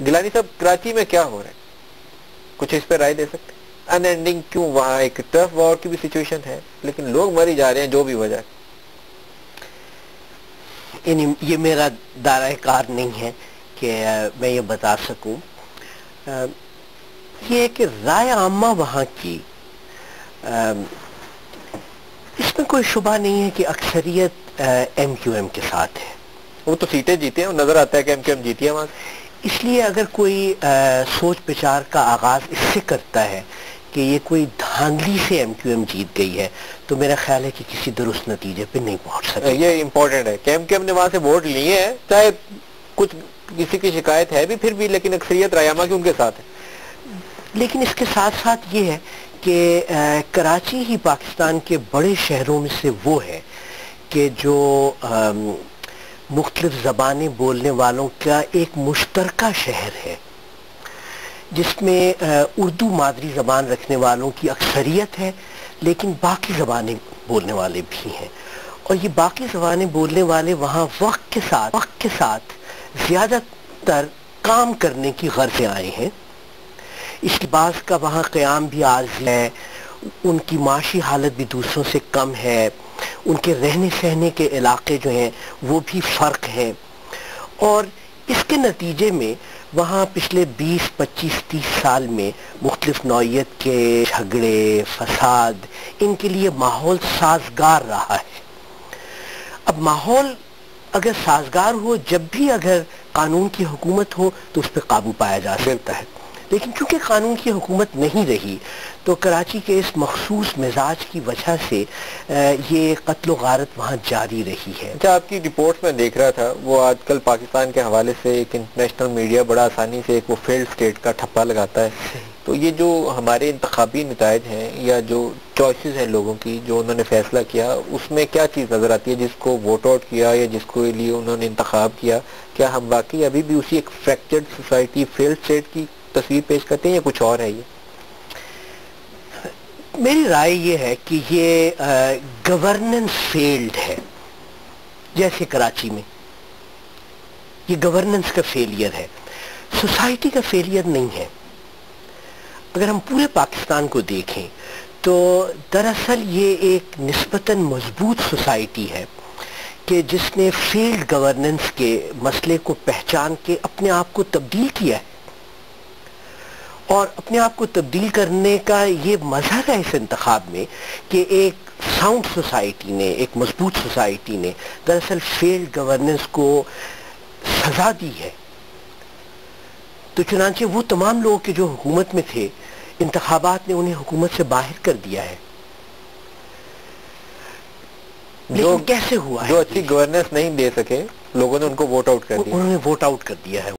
گلانی صاحب کراچی میں کیا ہو رہا ہے؟ کچھ اس پہ رائے دے سکتے ان اینڈنگ کیوں؟ وہاں ایک ٹرف وار کی بھی سچویشن ہے لیکن لوگ مری جا رہے ہیں جو بھی وجہ یعنی یہ میرا دارہ کار نہیں ہے کہ میں یہ بتا سکوں۔ یہ ہے کہ رائے عامہ وہاں کی اس میں کوئی شبہ نہیں ہے کہ اکثریت ایم کیو ایم کے ساتھ ہے وہ تو سیٹیں جیتے ہیں نظر آتا ہے کہ ایم کیو ایم جیتی ہے وہاں اس لیے اگر کوئی سوچ بچار کا آغاز اس سے کرتا ہے کہ یہ کوئی دھاندلی سے ایم کیو ایم جیت گئی ہے تو میرا خیال ہے کہ کسی درست نتیجے پہ نہیں پہنچ سکے۔ یہ امپورٹنٹ ہے کہ ایم کیو ایم نے وہاں سے ووٹ لیے ہیں چاہے کچھ کسی کی شکایت ہے بھی پھر بھی لیکن اکثریت رایامہ کی ان کے ساتھ ہے۔ لیکن اس کے ساتھ ساتھ یہ ہے کہ کراچی ہی پاکستان کے بڑے شہروں میں سے وہ ہے کہ جو مختلف زبانیں بولنے والوں کا ایک مشترکہ شہر ہے، جس میں اردو مادری زبان رکھنے والوں کی اکثریت ہے، لیکن باقی زبانیں بولنے والے بھی ہیں۔ اور یہ باقی زبانیں بولنے والے وہاں وقت کے ساتھ، وقت کے ساتھ زیادہ تر کام کرنے کی غرضیں آئے ہیں۔ اس کے بعض کا وہاں قیام بھی عارضی ہے، ان کی معاشی حالت بھی دوسروں سے کم ہے۔ ان کے رہنے سہنے کے علاقے جو ہیں، وہ بھی فرق ہیں اور اس کے نتیجے میں وہاں پچھلے بیس، پچیس، تیس سال میں مختلف نوعیت کے جھگڑے، فساد، ان کے لیے ماحول سازگار رہا ہے۔ اب ماحول اگر سازگار ہو، جب بھی اگر قانون کی حکومت ہو، تو اس پہ قابو پایا جا سکتا ہے۔ لیکن چونکہ قانون کی حکومت نہیں رہی تو کراچی کے اس مخصوص مزاج کی وجہ سے یہ قتل و غارت وہاں جاری رہی ہے۔ اچھا آپ کی رپورٹ میں دیکھ رہا تھا وہ آج کل پاکستان کے حوالے سے ایک انٹرنیشنل میڈیا بڑا آسانی سے ایک وہ فیلڈ سٹیٹ کا ٹھپا لگاتا ہے۔ تو یہ جو ہمارے انتخابی نتائج ہیں یا جو چوائسز ہیں لوگوں کی جو انہوں نے فیصلہ کیا اس میں کیا چیز نظر آتی ہے؟ جس کو ووٹ آؤٹ کیا یا جس کو لیے انہوں نے انتخاب کیا کیا ہم واقعی ابھی بھی اسی ایک فریکچرڈ سوسائٹی فیلڈ سٹیٹ کی تصویر پیش کرتے ہیں یا کچھ اور ہے یہ؟ میری رائے یہ ہے کہ یہ گورننس فیلڈ ہے، جیسے کراچی میں۔ یہ گورننس کا فیلئر ہے۔ سوسائٹی کا فیلئر نہیں ہے۔ اگر ہم پورے پاکستان کو دیکھیں تو دراصل یہ ایک نسبتاً مضبوط سوسائٹی ہے کہ جس نے فیلڈ گورننس کے مسئلے کو پہچان کے اپنے آپ کو تبدیل کیا ہے۔ اور اپنے آپ کو تبدیل کرنے کا یہ مظہر ہے اس انتخاب میں کہ ایک ساؤنڈ سوسائٹی نے ایک مضبوط سوسائٹی نے دراصل فیلڈ گورننس کو سزا دی ہے۔ تو چنانچہ وہ تمام لوگ کے جو حکومت میں تھے انتخابات نے انہیں حکومت سے باہر کر دیا ہے۔ لیکن کیسے ہوا جو اچھی گورننس نہیں دے سکے لوگوں نے ان کو ووٹ آؤٹ کر دیا۔ انہوں نے ووٹ آؤٹ کر دیا ہے۔